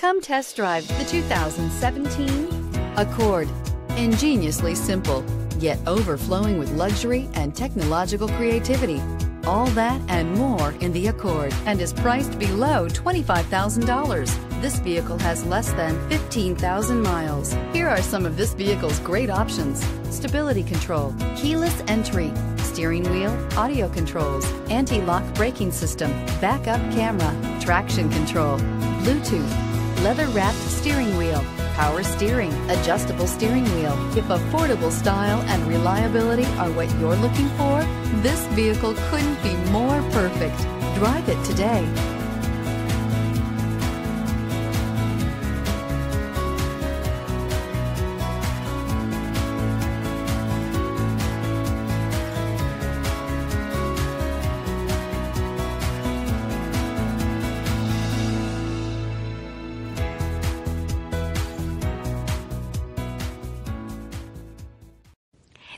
Come test drive the 2017 Accord. Ingeniously simple, yet overflowing with luxury and technological creativity. All that and more in the Accord and is priced below $25,000. This vehicle has less than 15,000 miles. Here are some of this vehicle's great options. Stability control, keyless entry, steering wheel, audio controls, anti-lock braking system, backup camera, traction control, Bluetooth, leather-wrapped steering wheel, power steering, adjustable steering wheel. If affordable style and reliability are what you're looking for, this vehicle couldn't be more perfect. Drive it today.